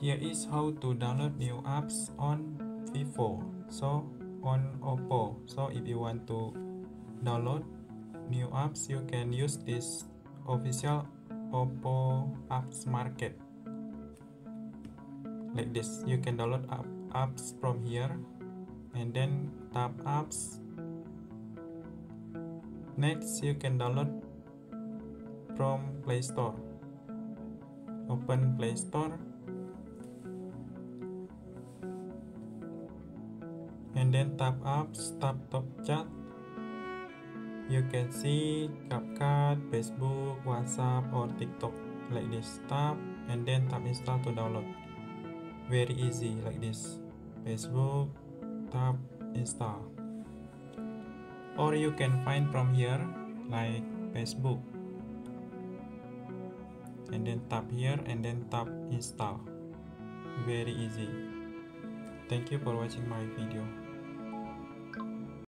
here is how to download new apps on Vivo. So on Oppo. So if you want to download new apps you can use this official Oppo apps market. Like this. You can download app, apps from here and then tap apps. Next you can download from Play Store. Open Play Store and then tap apps tap top chat. You can see CapCut, Facebook, WhatsApp or TikTok like this. Tap and then tap install to download. Very easy like this. Facebook tap install. Or you can find from here like Facebook. And then tap here and then tap install. Very easy. Thank you for watching my video